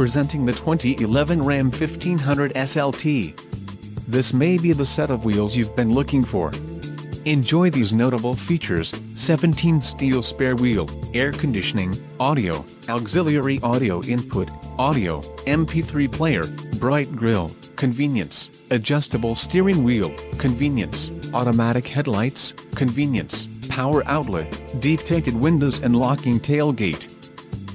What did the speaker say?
presenting the 2011 Ram 1500 SLT. This may be the set of wheels you've been looking for. Enjoy these notable features, 17 steel spare wheel, air conditioning, audio, auxiliary audio input, audio, MP3 player, bright grille, convenience, adjustable steering wheel, convenience, automatic headlights, convenience, power outlet, deep tinted windows and locking tailgate.